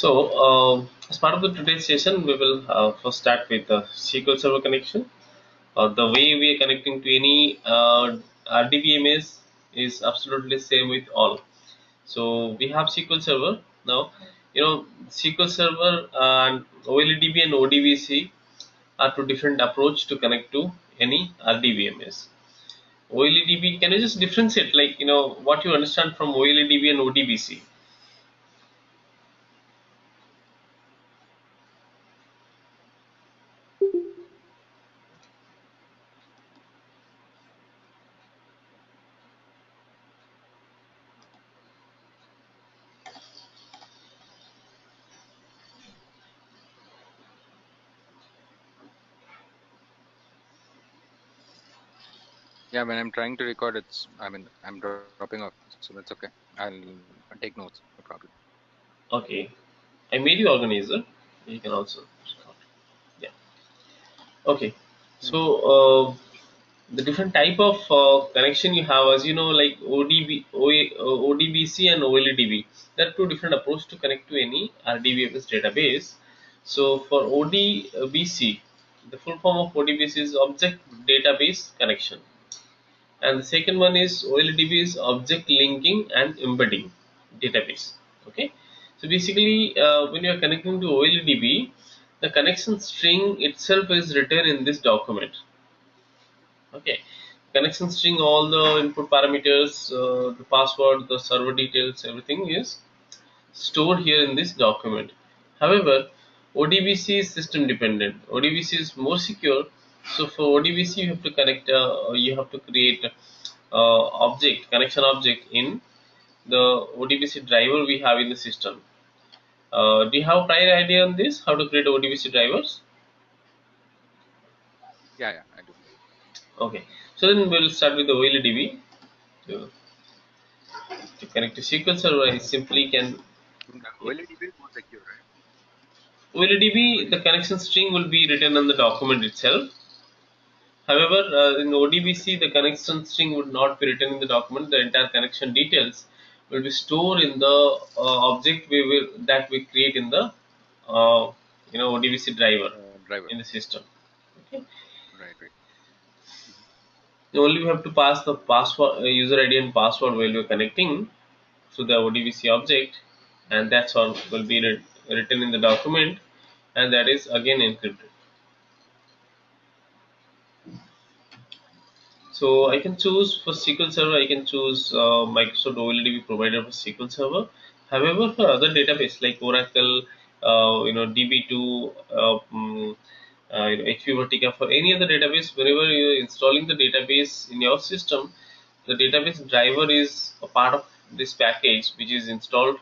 So, uh, as part of the today's session, we will uh, first start with the SQL Server connection. Uh, the way we are connecting to any uh, RDBMS is absolutely same with all. So we have SQL Server now. You know, SQL Server and OLEDB and ODBC are two different approach to connect to any RDBMS. OLEDB, can you just differentiate like you know what you understand from OLEDB and ODBC? Yeah, when I'm trying to record, it's, I mean, I'm dropping off, so that's okay. I'll take notes, no problem. Okay, I made you organizer. You can also record. Yeah. Okay. So uh, the different type of uh, connection you have, as you know, like ODB, OA, uh, ODBC and OLEDB. There are two different approach to connect to any RDBMS database. So for ODBC, the full form of ODBC is Object Database Connection, and the second one is OLEDB is Object Linking and Embedding Database. Okay. So basically, uh, when you are connecting to OLEDB, the connection string itself is written in this document. Okay, connection string, all the input parameters, uh, the password, the server details, everything is stored here in this document. However, ODBC is system dependent. ODBC is more secure. So for ODBC, you have to connect, uh, you have to create uh, object connection object in the ODBC driver we have in the system. Uh, do you have prior idea on this? How to create ODBC drivers? Yeah, yeah, I do. Okay, so then we'll start with the OLEDB. To, to connect to SQL Server, I simply can OLEDB is more secure, right? OLEDB, the connection string will be written on the document itself. However, uh, in ODBC, the connection string would not be written in the document. The entire connection details will be stored in the uh, object we will that we create in the uh, you know ODBC driver driver. in the system. Okay. Right, right. Only we have to pass the password, uh, user ID and password while we're connecting to the ODBC object, and that's all will be written in the document, and that is again encrypted. So I can choose for SQL Server, I can choose uh, Microsoft OLEDB provider for SQL Server. However, for other database like Oracle, uh, you know DB2, uh, mm, uh, you know, Vertica, for any other database, whenever you're installing the database in your system, the database driver is a part of this package which is installed.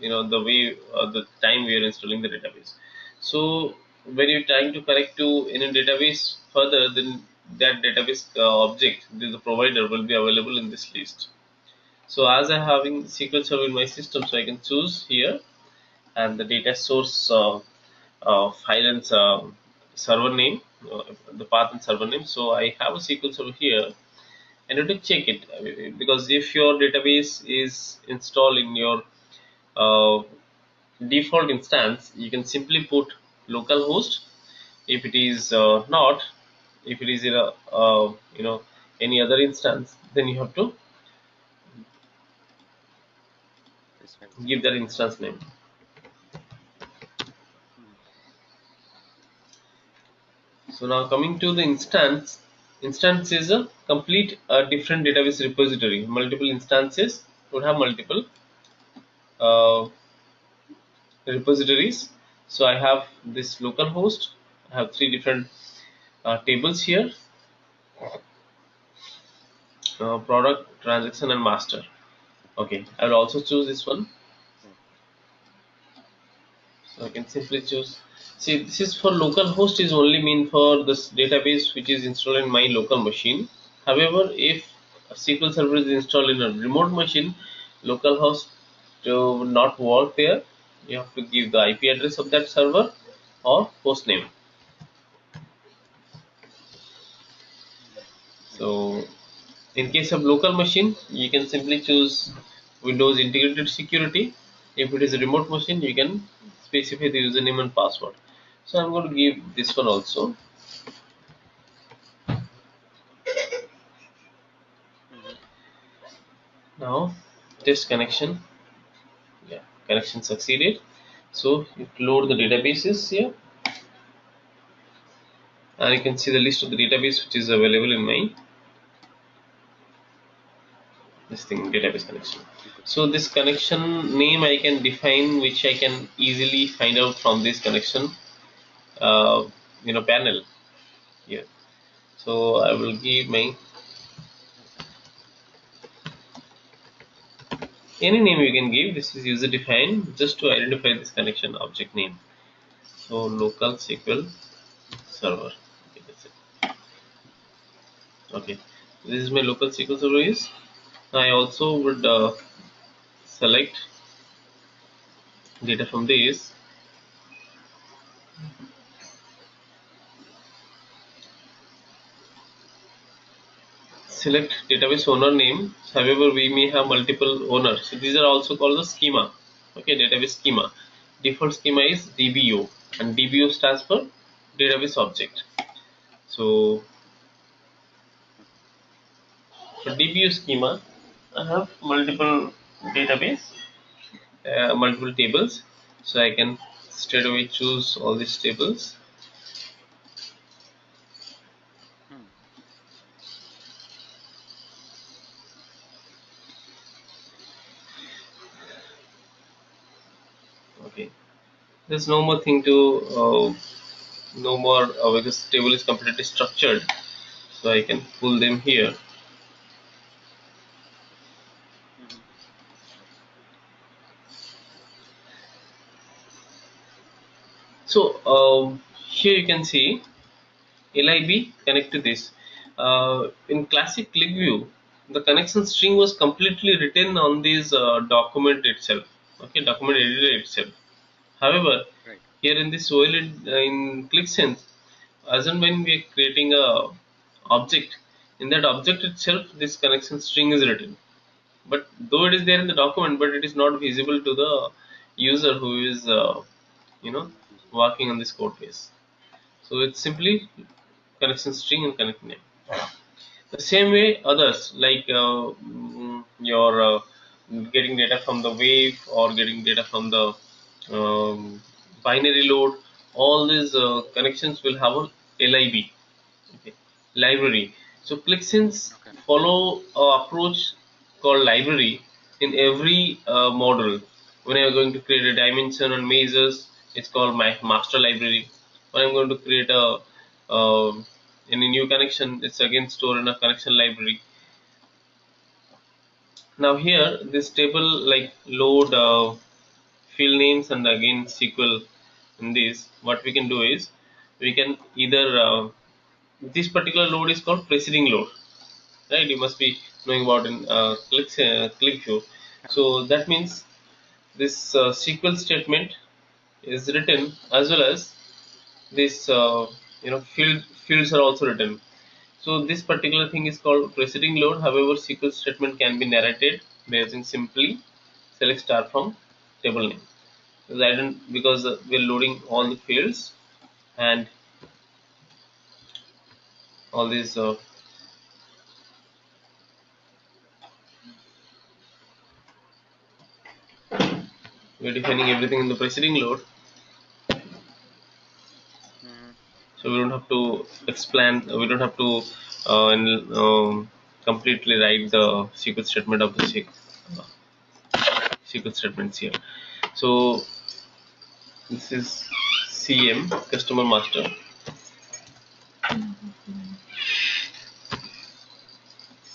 You know the way, uh, the time we are installing the database. So when you're trying to connect to any database further, then that database uh, object, the provider will be available in this list. So as I having SQL Server in my system, so I can choose here and the data source uh, uh, file and uh, server name, uh, the path and server name. So I have a SQL Server here and you have to check it because if your database is installed in your uh, default instance, you can simply put localhost. If it is not, if it is in a uh, you know any other instance, then you have to give that instance name. So now coming to the instance, instance is a complete uh, different database repository. Multiple instances would have multiple uh, repositories. So I have this local host. I have three different tables here: uh, product, transaction, and master. Okay, I will also choose this one. So I can simply choose. See, this is for local host is only mean for this database which is installed in my local machine. However, if SQL Server is installed in a remote machine, localhost to not work there. You have to give the IP address of that server or host name. So in case of local machine you can simply choose windows integrated security. If it is a remote machine you can specify the username and password. So i'm going to give this one also. Now test connection. Yeah connection succeeded. So you load the databases here. And you can see the list of the database which is available in my this thing database connection. So this connection name I can define which I can easily find out from this connection uh, you know panel. Here so I will give my any name you can give this is user defined just to identify this connection object name. So local SQL server. Okay okay. This is my local SQL server is I also would uh, select data from this select database owner name. However we may have multiple owners. So these are also called the schema. Okay database schema. Default schema is dbo and dbo stands for database object. So for dbo schema I have multiple database, uh, multiple tables, so I can straight away choose all these tables. Okay, there's no more thing to, uh, no more uh, because table is completely structured, so I can pull them here. So um, here you can see lib connect to this. Uh, in classic QlikView the connection string was completely written on this uh, document itself okay document editor itself. However Right. here in this OLED uh, in Qlik Sense as and when we are creating a object in that object itself this connection string is written. But though it is there in the document but it is not visible to the user who is uh, you know working on this code base. So it's simply connection string and connect name. The same way others like uh, mm, your uh, getting data from the wave or getting data from the um, binary load all these uh, connections will have a lib okay library. So Qlik Sense Okay. follow a approach called library in every uh, model when I'm going to create a dimension and measures it's called my master library. When I'm going to create a uh, any new connection it's again stored in a connection library. Now here this table like load uh, field names and again SQL in this what we can do is we can either uh, this particular load is called preceding load. Right? You must be knowing about in uh, click uh, QlikView so that means this uh, SQL statement is written as well as this uh, you know field fields are also written. So this particular thing is called preceding load. However SQL statement can be narrated by using simply select star from table name. Because I don't because uh, we're loading all the fields and all these uh, we're defining everything in the preceding load. So we don't have to explain we don't have to uh, um, completely write the SQL statement of the SQL, uh, statements here. So this is CM customer master.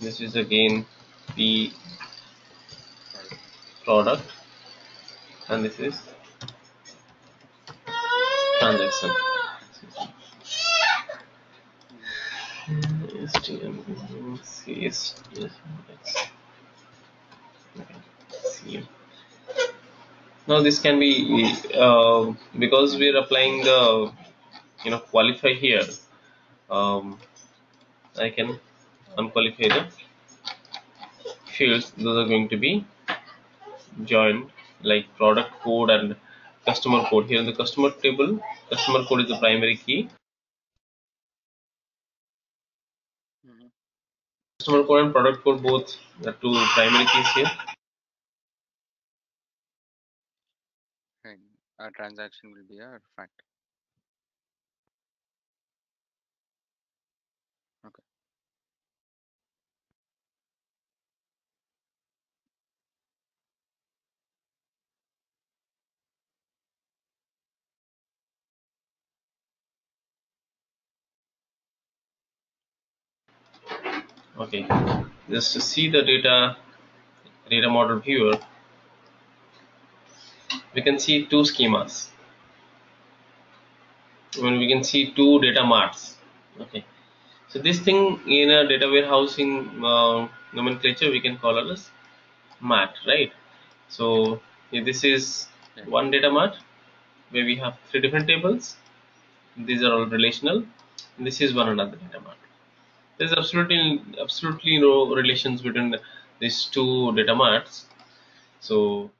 This is again P product and this is transaction STM, CS, okay. Now this can be uh, because we are applying the you know qualify here. Um, I can unqualify the fields those are going to be joined like product code and customer code. Here in the customer table customer code is the primary key. Customer code and product code both are two primary keys here. And a transaction will be a fact. Okay. Just to see the data data model viewer. We can see two schemas. When we can see two data marts. Okay. So this thing in a data warehousing uh, nomenclature we can call it as mart right? So this is one data mart where we have three different tables these are all relational. This is one another data mart there's absolutely absolutely no relations between these two data marts. So